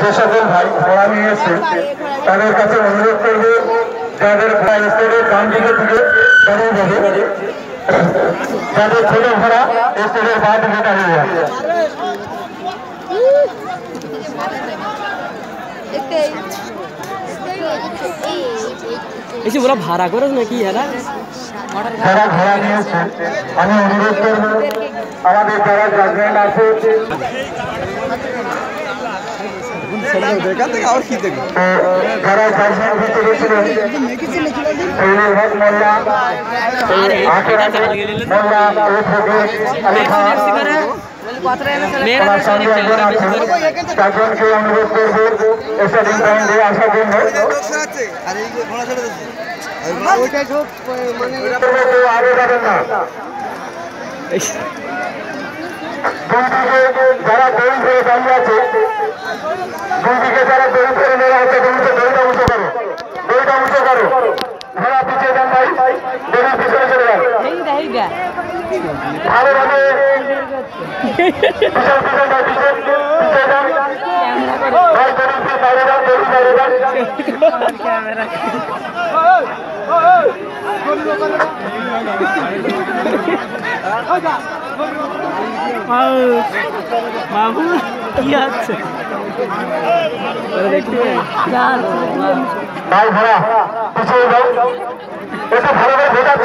যে সকল ভাই ঘোড়া নিয়ে এসছে তাদের কাছে অনুরোধ করবে যাদের ঘোড়া স্টেটের ডান দিকে থেকে দাঁড়িয়ে যাবে যাদের ছোট ঘোড়া স্টেটের বাঁ দিকে দাঁড়িয়ে যাবে এসে বলা ভাড়া করে নাকি এরা যারা ঘোড়া নিয়ে এসছে আমি অনুরোধ করবো আমাদের যারা জাজমেন্ট আছে তো যারা মেয়েরা কাজকে অনুরোধ করব এসব ইনকাম দিয়ে আসার জন্য আগে যাবেন না। যারা দড়ি ধরে দাঁড়িয়ে আছে দুদিকে যারা দড়ি ধরে মেয়েরা আছে দড়িতে দড়িটা উঁচু করো। দড়িটা উঁচু করো। ঘোড়া পিছিয়ে যান ভাই। দড়ি পিছনে চলে যান ভালোভাবে পিছন পিছন ভাই পিছন পিছিয়ে যান ভাই দড়ি দিয়ে বাইরে যান দড়ি বাইরে যান বাবু কি আছে দেখতে ভাই ঘোড়া পিছিয়ে যাও একটু ভালো করে ভোটার চেষ্টা করো ভোটার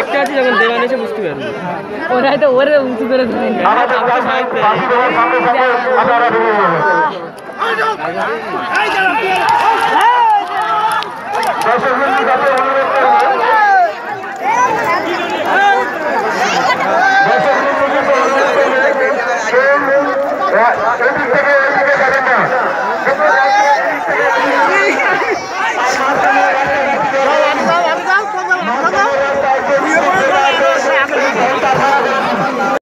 দেখতে আছে যখন দেওয়ান এসে বুঝতে পারব ওরা তো ওরে উঁচু করে ধরে